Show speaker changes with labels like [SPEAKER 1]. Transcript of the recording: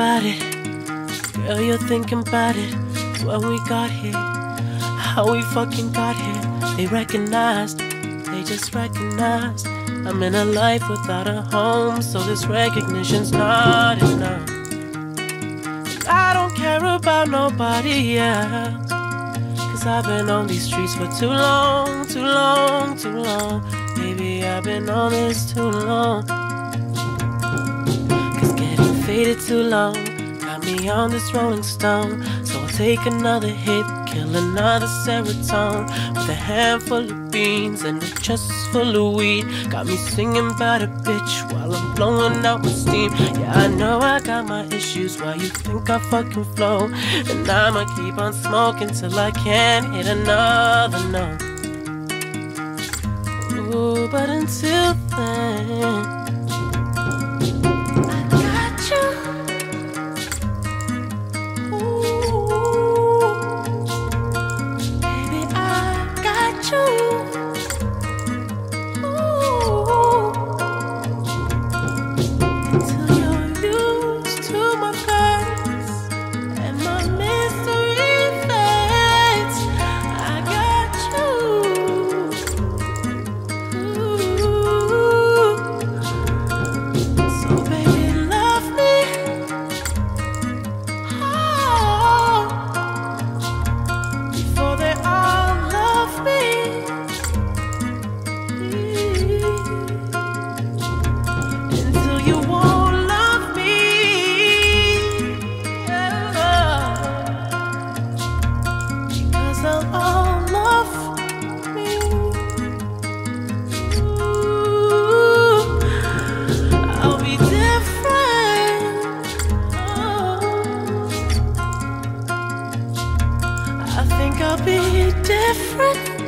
[SPEAKER 1] about it. Girl, you're thinking about it. When we got here, how we fucking got here. They recognized, they just recognized. I'm in a life without a home, so this recognition's not enough. And I don't care about nobody else. Cause I've been on these streets for too long, too long, too long. Baby, I've been on this too long. Faded too long got me on this rolling stone. So I'll take another hit, kill another serotonin with a handful of beans and a chest full of weed. Got me singing about a bitch while I'm blowing out my steam. Yeah, I know I got my issues. Why you think I fucking flow? And I'ma keep on smoking till I can't hit another note. Ooh, but until then. think I'll be different.